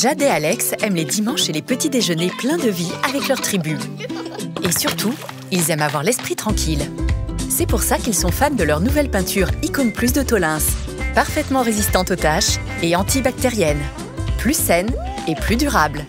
Jade et Alex aiment les dimanches et les petits déjeuners pleins de vie avec leur tribu. Et surtout, ils aiment avoir l'esprit tranquille. C'est pour ça qu'ils sont fans de leur nouvelle peinture Icône Plus de Tolins, parfaitement résistante aux taches et antibactérienne, plus saine et plus durable.